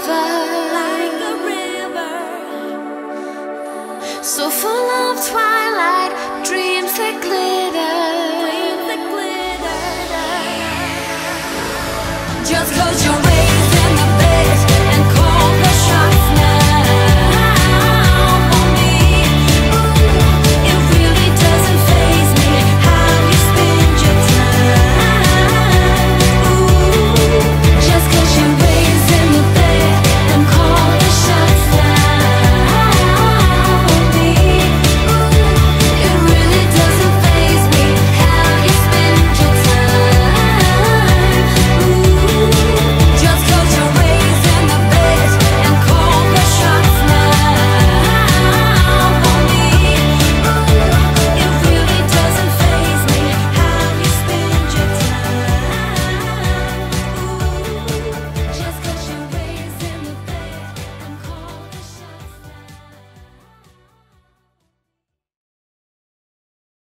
river. Like a river. So full of twilight, dreams that glitter. Dreams that glitter. Just cause you